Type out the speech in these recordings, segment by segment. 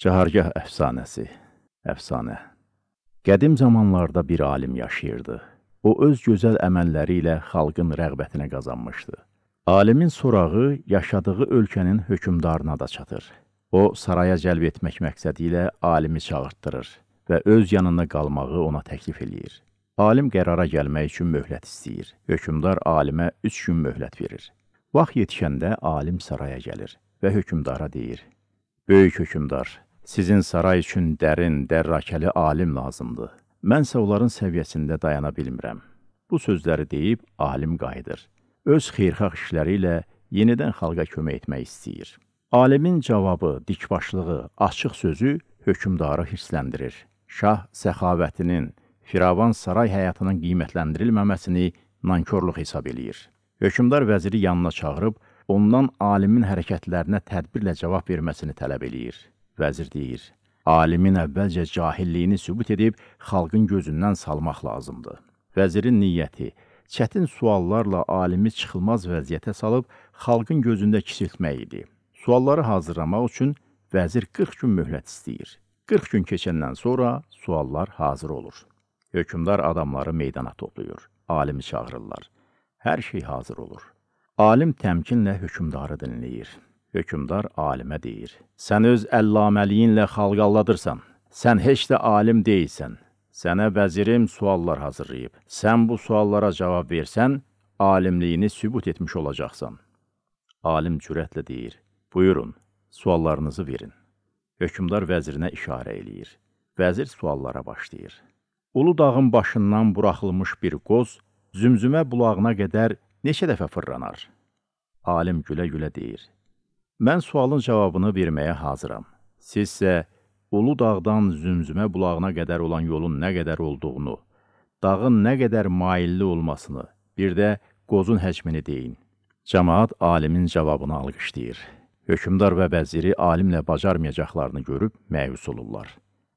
Cahargah əfsanəsi, əfsanə. Qədim zamanlarda bir alim yaşayırdı. O öz gözəl əməlləri ilə xalqın rəğbətinə qazanmışdı. Alimin sorağı yaşadığı ölkənin hökmdarına da çatır. O, saraya cəlb etmək məqsədi ilə alimi çağırtdırır və öz yanında qalmağı ona təklif eləyir. Alim qərara gəlmək üçün möhlət istəyir. Hökmdar alimə üç gün möhlət verir. Vaxt yetişəndə alim saraya gəlir və hökmdara deyir, Böyük hökmdar, Sizin saray üçün dərin, dərrakəli alim lazımdır. Mənsə onların səviyyəsində dayana bilmirəm. Bu sözləri deyib alim qayıdır. Öz xeyirxah işləri ilə yenidən xalqa kömək etmək istəyir. Alimin cavabı, dikbaşlığı, açıq sözü hökmdarı hirsləndirir. Şah səxavətinin, firavan saray həyatının qiymətləndirilməməsini nankorluq hesab eləyir. Hökmdar vəziri yanına çağırıb, ondan alimin hərəkətlərinə tədbirlə cavab verməsini tələb eləyir. Vəzir deyir, alimin əvvəlcə cahilliyini sübut edib xalqın gözündən salmaq lazımdır. Vəzirin niyyəti çətin suallarla alimi çıxılmaz vəziyyətə salıb xalqın gözündə kiçiltmək idi. Sualları hazırlamaq üçün vəzir 40 gün möhlət istəyir. 40 gün keçəndən sonra suallar hazır olur. Hökmdar adamları meydana toplayır. Alimi çağırırlar. Hər şey hazır olur. Alim təmkinlə hökmdarı dinləyir. Hökümdar alimə deyir, sən öz əllaməliyinlə xalq alladırsan, sən heç də alim deyilsən. Sənə vəzirim suallar hazırlayıb. Sən bu suallara cavab versən, alimliyini sübut etmiş olacaqsan. Alim cürətlə deyir, buyurun, suallarınızı verin. Hökümdar vəzirinə işarə eləyir. Vəzir suallara başlayır. Ulu dağın başından buraxılmış bir qoz, zümzümə bulağına qədər neçə dəfə fırlanar? Alim gülə-gülə deyir, Mən sualın cavabını verməyə hazıram. Sizsə Ulu dağdan Zümzümə bulağına qədər olan yolun nə qədər olduğunu, dağın nə qədər mailli olmasını, bir də qozun həcmini deyin. Cəmaat alimin cavabını alqışlayır. Hökümdar və vəziri alimlə bacarmayacaqlarını görüb məyus olurlar.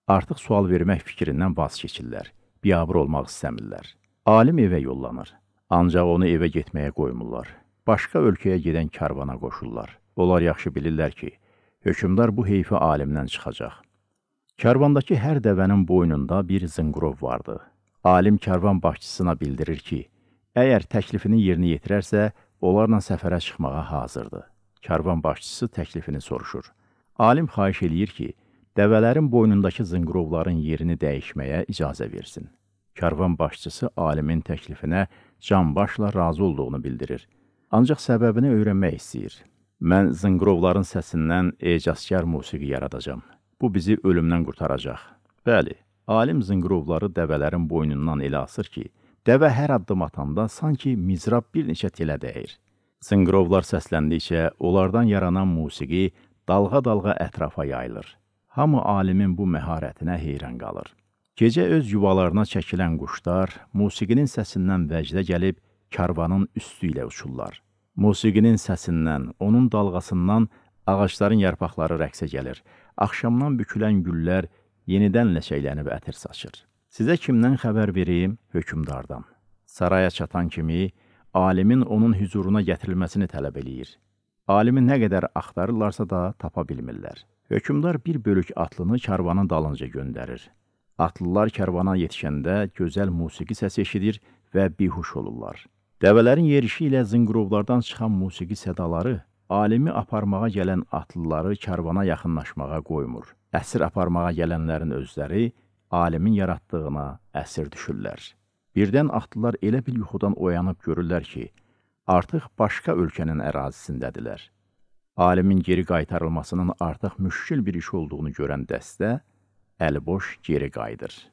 Artıq sual vermək fikrindən vaz keçirlər. Biabır olmaq istəmirlər. Alim evə yollanır. Ancaq onu evə getməyə qoymurlar. Başqa ölkəyə gedən karvana qoşurlar. Onlar yaxşı bilirlər ki, hökmdar bu heyfi alimdən çıxacaq. Karvandakı hər dəvənin boynunda bir zınqrov vardı. Alim karvan başçısına bildirir ki, əgər təklifini yerinə yetirərsə, onlarla səfərə çıxmağa hazırdır. Karvan başçısı təklifini soruşur. Alim xahiş eləyir ki, dəvələrin boynundakı zınqrovların yerini dəyişməyə icazə versin. Karvan başçısı alimin təklifinə can başla razı olduğunu bildirir. Ancaq səbəbini öyrənmək istəyir. Mən zınqrovların səsindən ecazkar musiqi yaradacam. Bu bizi ölümdən qurtaracaq. Bəli, alim zınqrovları dəvələrin boynundan elə asır ki, dəvə hər addım atanda sanki mizrab bir neçə telə dəyir. Zınqrovlar səsləndikcə onlardan yaranan musiqi dalğa-dalğa ətrafa yayılır. Hamı alimin bu məharətinə heyran qalır. Gecə öz yuvalarına çəkilən quşlar musiqinin səsindən vəcdə gəlib karvanın üstü ilə uçurlar. Musiqinin səsindən, onun dalğasından ağacların yarpaqları rəqsə gəlir. Axşamdan bükülən güllər yenidən ləçəylənib ətir saçır. Sizə kimdən xəbər verim? Hökümdardan. Saraya çatan kimi alimin onun hüzuruna gətirilməsini tələb eləyir. Alimi nə qədər axtarırlarsa da tapa bilmirlər. Hökümdar bir bölük atlını karvanın dalınca göndərir. Atlılar karvana yetişəndə gözəl musiqi səsi eşidir və bihuş olurlar. Dəvələrin yerişi ilə zınqrovlardan çıxan musiqi sədaları alimi aparmağa gələn atlıları karvana yaxınlaşmağa qoymur. Əsir aparmağa gələnlərin özləri alimin yaratdığına əsir düşürlər. Birdən atlılar elə bil yuxudan oyanıb görürlər ki, artıq başqa ölkənin ərazisindədirlər. Alimin geri qaytarılmasının artıq müşkül bir iş olduğunu görən dəstə əliboş geri qayıdır.